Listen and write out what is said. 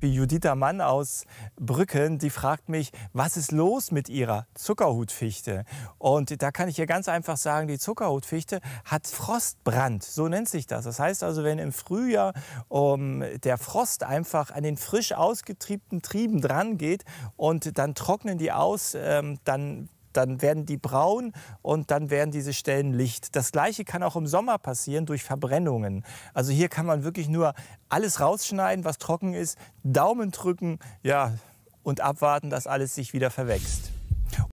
wie Juditha Mann aus Brücken, die fragt mich, was ist los mit ihrer Zuckerhutfichte? Und da kann ich ihr ganz einfach sagen, die Zuckerhutfichte hat Frostbrand, so nennt sich das. Das heißt also, wenn im Frühjahr um, der Frost einfach an den frisch ausgetriebenen Trieben dran geht und dann trocknen die aus, ähm, dann dann werden die braun und dann werden diese Stellen licht. Das gleiche kann auch im Sommer passieren durch Verbrennungen. Also hier kann man wirklich nur alles rausschneiden, was trocken ist, Daumen drücken, ja, und abwarten, dass alles sich wieder verwächst.